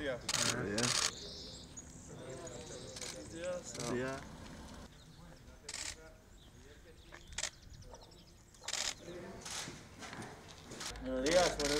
días. Buenos días. Buenos días. Buenos días, buenos días.